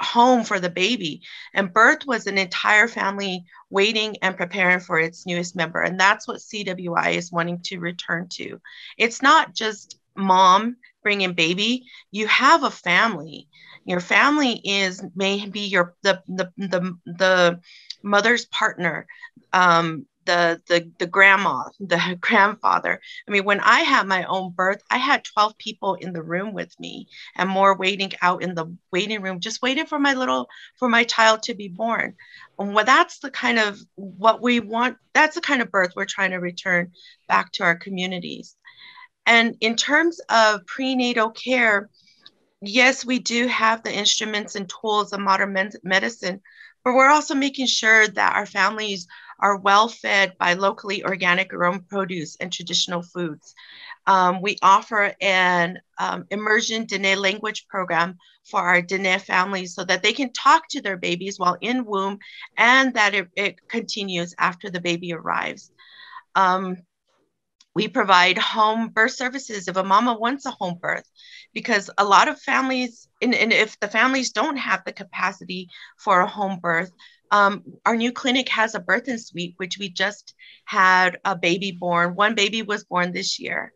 home for the baby. And birth was an entire family waiting and preparing for its newest member. And that's what cwi is wanting to return to. It's not just mom bringing baby. You have a family. Your family is may be your the the the, the mother's partner um, the the the grandma, the (laughs) grandfather. I mean, when I had my own birth, I had 12 people in the room with me and more waiting out in the waiting room, just waiting for my little for my child to be born. And well, that's the kind of what we want. That's the kind of birth we're trying to return back to our communities. And in terms of prenatal care, yes, we do have the instruments and tools of modern medicine, but we're also making sure that our families are well fed by locally organic grown produce and traditional foods. Um, we offer an um, immersion Dene language program for our Dene families so that they can talk to their babies while in womb and that it, it continues after the baby arrives. Um, we provide home birth services if a mama wants a home birth, because a lot of families, and, and if the families don't have the capacity for a home birth, um, our new clinic has a birth and suite, which we just had a baby born. One baby was born this year.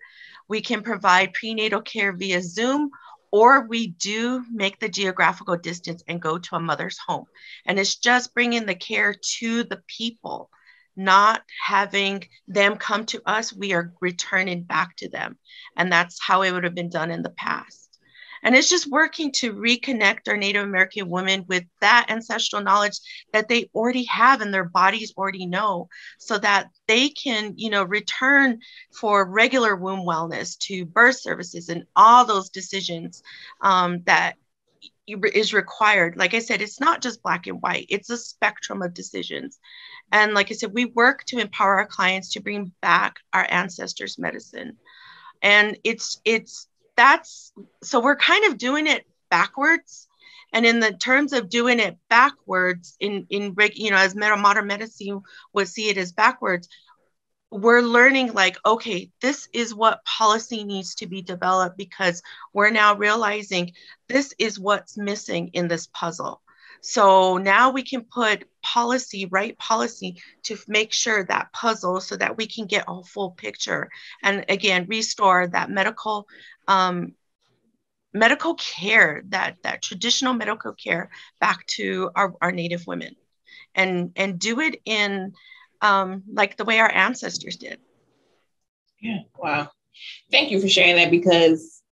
We can provide prenatal care via Zoom, or we do make the geographical distance and go to a mother's home. And it's just bringing the care to the people, not having them come to us. We are returning back to them. And that's how it would have been done in the past. And it's just working to reconnect our Native American women with that ancestral knowledge that they already have and their bodies already know so that they can, you know, return for regular womb wellness to birth services and all those decisions um, that is required. Like I said, it's not just black and white, it's a spectrum of decisions. And like I said, we work to empower our clients to bring back our ancestors' medicine. And it's it's that's so we're kind of doing it backwards and in the terms of doing it backwards in in you know as modern medicine would see it as backwards we're learning like okay this is what policy needs to be developed because we're now realizing this is what's missing in this puzzle so now we can put policy, right policy to make sure that puzzle so that we can get a full picture and again, restore that medical um, medical care, that, that traditional medical care back to our, our Native women and, and do it in um, like the way our ancestors did. Yeah, wow. Thank you for sharing that because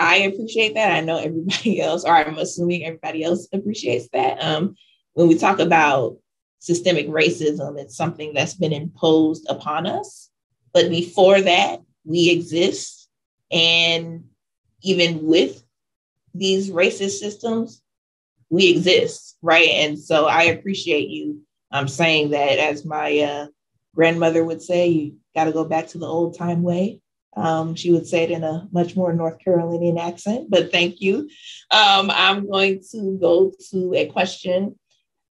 I appreciate that. I know everybody (laughs) else, or I'm assuming everybody else appreciates that. Um, when we talk about systemic racism, it's something that's been imposed upon us. But before that, we exist. And even with these racist systems, we exist, right? And so I appreciate you um, saying that, as my uh, grandmother would say, you got to go back to the old time way Um, she would say it in a much more North Carolinian accent, but thank you. Um, I'm going to go to a question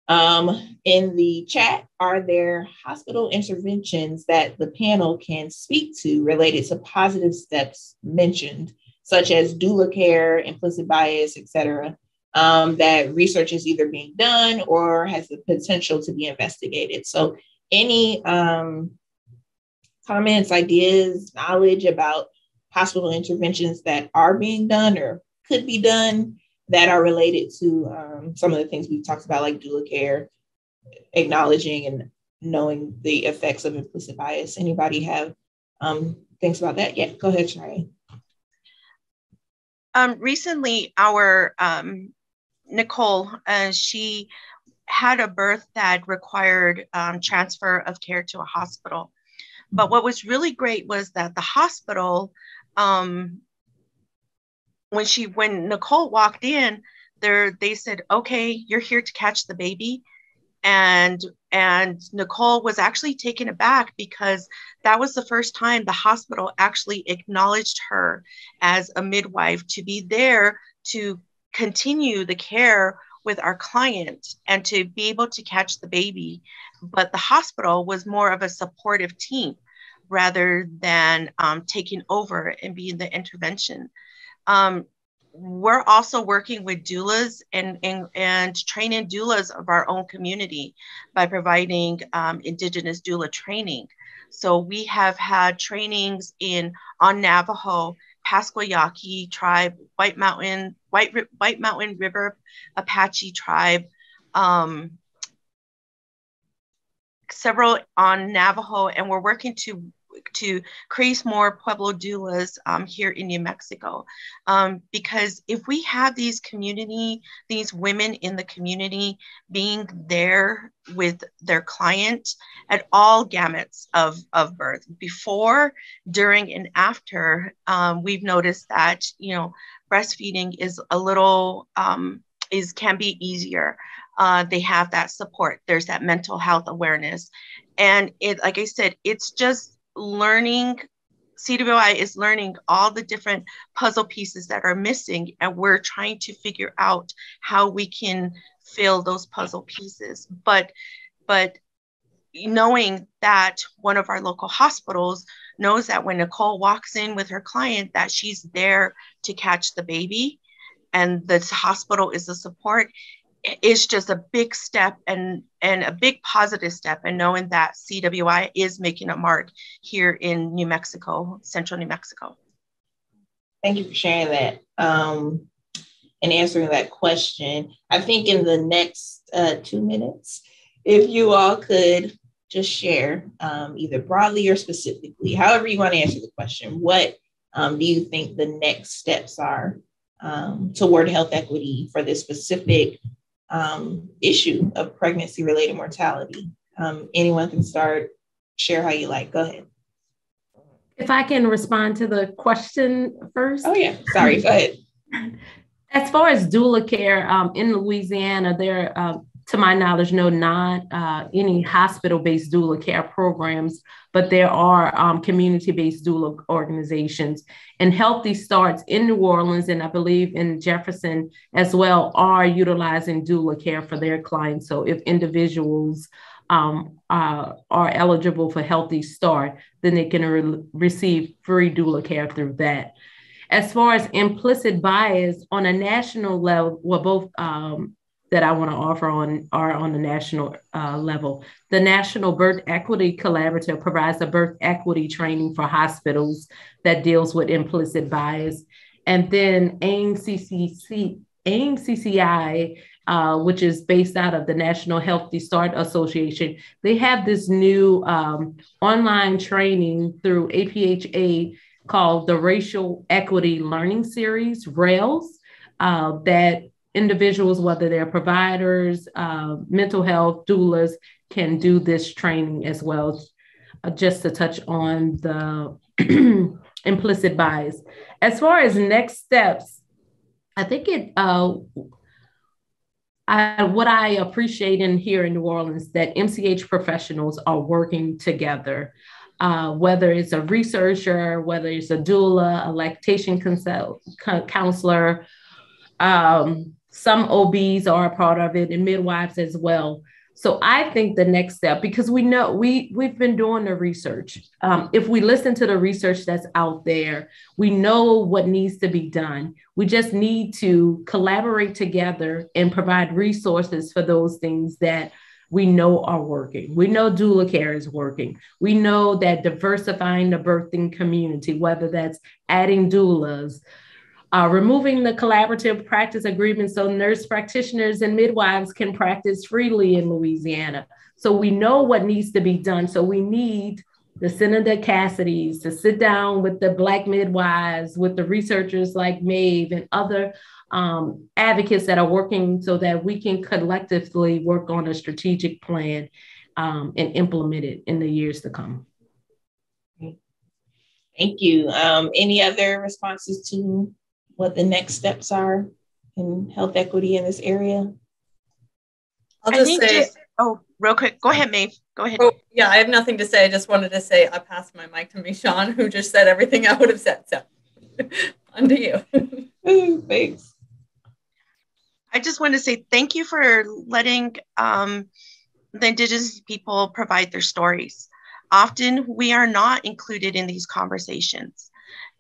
um, in the chat. Are there hospital interventions that the panel can speak to related to positive steps mentioned, such as doula care, implicit bias, et cetera, um, that research is either being done or has the potential to be investigated? So, any um, comments, ideas, knowledge about hospital interventions that are being done or could be done that are related to um, some of the things we've talked about, like doula care, acknowledging and knowing the effects of implicit bias. Anybody have um, things about that? Yeah, go ahead, Shari. Um, recently, our um, Nicolle, uh, she had a birth that required um, transfer of care to a hospital. But what was really great was that the hospital, um, when she when Nicolle walked in, there they said, "Okay, you're here to catch the baby," and and Nicolle was actually taken aback because that was the first time the hospital actually acknowledged her as a midwife to be there to continue the care with our client and to be able to catch the baby. But the hospital was more of a supportive team rather than um, taking over and being the intervention. Um, we're also working with doulas and, and, and training doulas of our own community by providing um, Indigenous doula training. So we have had trainings in on Navajo, Pascua Yaqui tribe, White Mountain, White, White Mountain River Apache tribe, um, several on Navajo, and we're working to to create more Pueblo doulas um, here in New Mexico. Um, because if we have these community, these women in the community being there with their client at all gamuts of, of birth, before, during, and after, um, we've noticed that, you know, breastfeeding is a little, um, is can be easier. Uh, they have that support. There's that mental health awareness. And it, like I said, it's just learning CWI is learning all the different puzzle pieces that are missing, and we're trying to figure out how we can fill those puzzle pieces. But, but knowing that one of our local hospitals knows that when Nicolle walks in with her client, that she's there to catch the baby, and the hospital is the support is just a big step and and a big positive step and knowing that CWI is making a mark here in New Mexico, central New Mexico. Thank you for sharing that um, and answering that question. I think in the next uh, two minutes, if you all could just share um, either broadly or specifically, however you want to answer the question, what um, do you think the next steps are um, toward health equity for this specific um, issue of pregnancy related mortality. Um, anyone can start, share how you like. Go ahead. If I can respond to the question first. Oh, yeah. Sorry. Go ahead. (laughs) As far as doula care um, in Louisiana, there, uh, to my knowledge, no not uh, any hospital-based doula care programs, but there are um, community-based doula organizations. And Healthy Starts in New Orleans, and I believe in Jefferson as well, are utilizing doula care for their clients. So if individuals um, uh, are eligible for Healthy Start, then they can re- receive free doula care through that. As far as implicit bias on a national level, well, both um, that I want to offer on are on the national uh, level. The National Birth Equity Collaborative provides a birth equity training for hospitals that deals with implicit bias. And then AIM CCC, AIM CCI, uh, which is based out of the National Healthy Start Association, they have this new um, online training through APHA called the Racial Equity Learning Series, RAILS, uh, that individuals, whether they're providers, uh, mental health, doulas, can do this training as well, uh, just to touch on the (clears throat) implicit bias. As far as next steps, I think it, uh, I, what I appreciate in here in New Orleans that MCH professionals are working together uh, whether it's a researcher, whether it's a doula, a lactation consult, counselor. Um, some OBs are a part of it and midwives as well. So I think the next step, because we know we we've been doing the research. Um, if we listen to the research that's out there, we know what needs to be done. We just need to collaborate together and provide resources for those things that we know are working. We know doula care is working. We know that diversifying the birthing community, whether that's adding doulas, uh, removing the collaborative practice agreement so nurse practitioners and midwives can practice freely in Louisiana. So we know what needs to be done. So we need the Senator Cassidy's to sit down with the Black midwives, with the researchers like Maeve and other um, advocates that are working so that we can collectively work on a strategic plan um, and implement it in the years to come. Thank you. Um, any other responses to what the next steps are in health equity in this area? I'll just say, just, oh, real quick, go ahead, Maeve. Go ahead. Oh, yeah, I have nothing to say. I just wanted to say I passed my mic to Meshawn, who just said everything I would have said. So, (laughs) on to you. Thanks. I just want to say thank you for letting um, the Indigenous people provide their stories. Often we are not included in these conversations.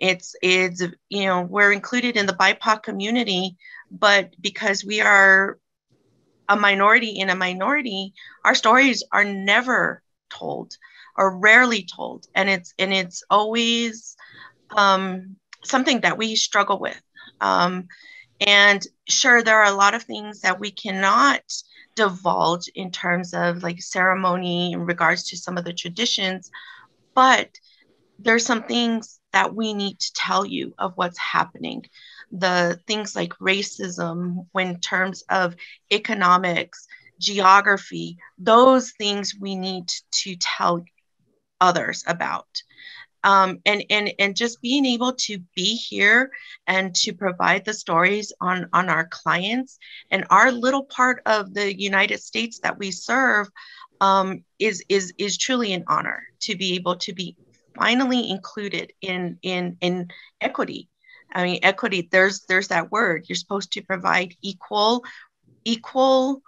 It's, it's you know, we're included in the BIPOC community, but because we are a minority in a minority, our stories are never told or rarely told. And it's, and it's always um, something that we struggle with. Um, and sure, there are a lot of things that we cannot divulge in terms of like ceremony in regards to some of the traditions, but there's some things that we need to tell you of what's happening. The things like racism, when terms of economics, geography, those things we need to tell others about um, and and and just being able to be here and to provide the stories on on our clients and our little part of the United States that we serve um, is is is truly an honor to be able to be finally included in in in equity. I mean, equity. There's there's that word. You're supposed to provide equal equal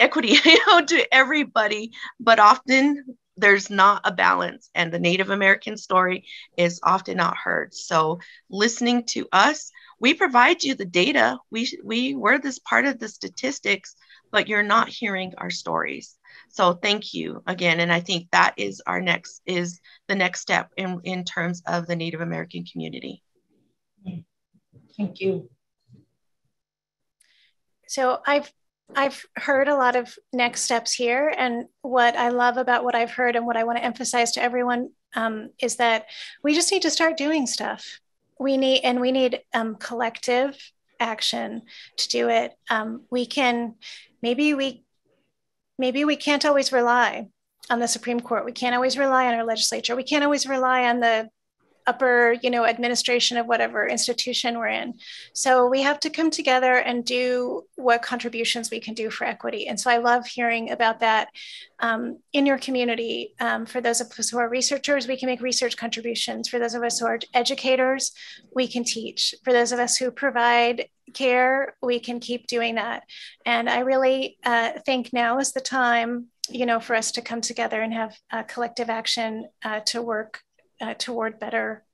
equity (laughs) you know to everybody but often there's not a balance and the native american story is often not heard so listening to us we provide you the data we we we're this part of the statistics but you're not hearing our stories so thank you again and i think that is our next is the next step in in terms of the native american community thank you so i've I've heard a lot of next steps here. And what I love about what I've heard and what I want to emphasize to everyone um, is that we just need to start doing stuff. We need, and we need um, collective action to do it. Um, we can, maybe we, maybe we can't always rely on the Supreme Court. We can't always rely on our legislature. We can't always rely on the upper you know administration of whatever institution we're in. So we have to come together and do what contributions we can do for equity. And so i love hearing about that um, in your community. Um, for those of us who are researchers we can make research contributions. For those of us who are educators we can teach. For those of us who provide care we can keep doing that. And i really uh, think now is the time you know for us to come together and have collective action uh, to work uh, toward better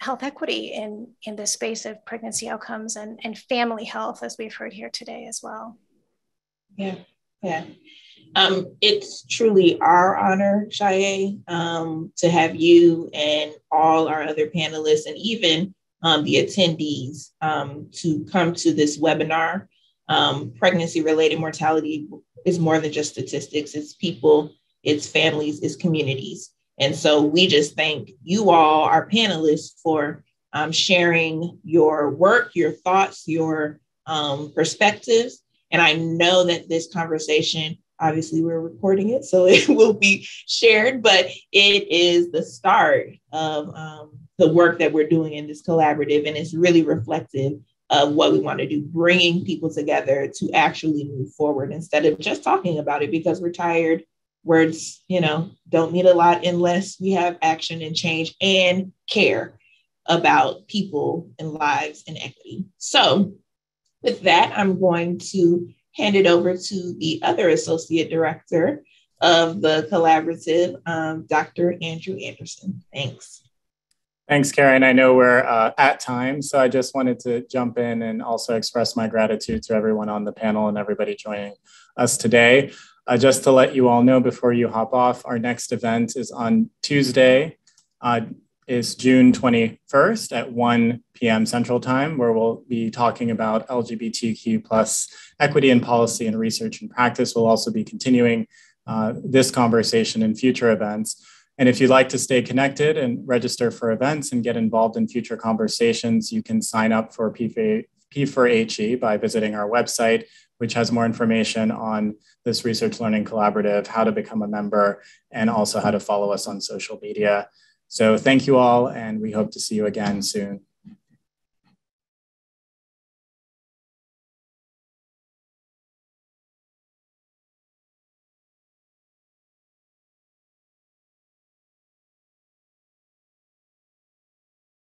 health equity in, in the space of pregnancy outcomes and, and family health, as we've heard here today as well. Yeah, yeah. Um, it's truly our honor, Shaye, um, to have you and all our other panelists and even um, the attendees um, to come to this webinar. Um, pregnancy related mortality is more than just statistics, it's people, it's families, it's communities. And so we just thank you all, our panelists, for um, sharing your work, your thoughts, your um, perspectives. And I know that this conversation, obviously, we're recording it, so (laughs) it will be shared, but it is the start of um, the work that we're doing in this collaborative. And it's really reflective of what we want to do, bringing people together to actually move forward instead of just talking about it because we're tired words, you know, don't mean a lot unless we have action and change and care about people and lives and equity. So, with that, I'm going to hand it over to the other associate director of the collaborative, um, Dr. Andrew Anderson. Thanks. Thanks, Caryn. I know we're uh, at time, so I just wanted to jump in and also express my gratitude to everyone on the panel and everybody joining us today. Uh, just to let you all know before you hop off, our next event is on Tuesday, uh, is June 21st at 1 p.m. Central Time, where we'll be talking about LGBTQ plus equity and policy and research and practice. We'll also be continuing uh, this conversation in future events. And if you'd like to stay connected and register for events and get involved in future conversations, you can sign up for P4, P4HE by visiting our website, which has more information on this Research Learning Collaborative, how to become a member, and also how to follow us on social media. So thank you all, and we hope to see you again soon.